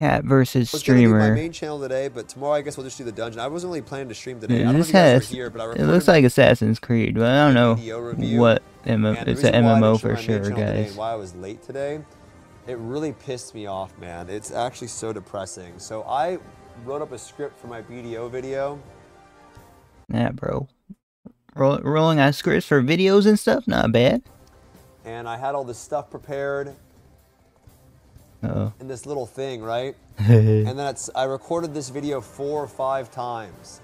Cat versus was my streamer. main channel today, but tomorrow I guess we'll just do the dungeon. I wasn't really planning to stream today. Yeah, I don't this if you guys has- here, but I It looks like Assassin's Creed, but I don't know what MMO. It's an reason why I MMO for sure, guys. why I was late today, it really pissed me off, man. It's actually so depressing. So I wrote up a script for my BDO video. Nah, bro. Roll, rolling out scripts for videos and stuff, not bad. and I had all this stuff prepared Oh. in this little thing, right? and then it's, I recorded this video four or five times.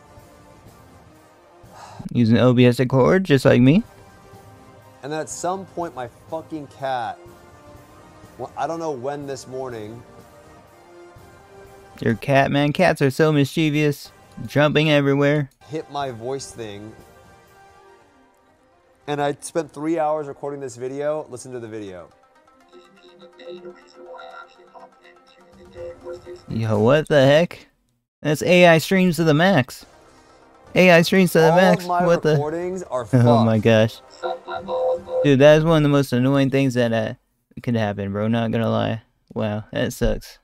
Using OBS record, just like me. And then at some point, my fucking cat, well, I don't know when this morning, Your cat, man. Cats are so mischievous, jumping everywhere. hit my voice thing. And I spent three hours recording this video. Listen to the video. Yo, what the heck? That's AI streams to the max. AI streams to the All max. What the? are. Oh my gosh. Dude, that is one of the most annoying things that uh, could happen, bro. Not gonna lie. Wow, that sucks.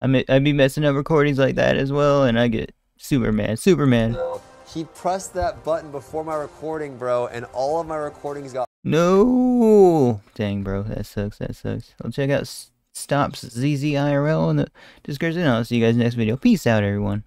I mean, I'd be messing up recordings like that as well, and I get Superman, Superman. He pressed that button before my recording, bro, and all of my recordings got No, dang, bro, that sucks. That sucks. I'll check out Stops ZZIRL in the description. I'll see you guys next video. Peace out, everyone.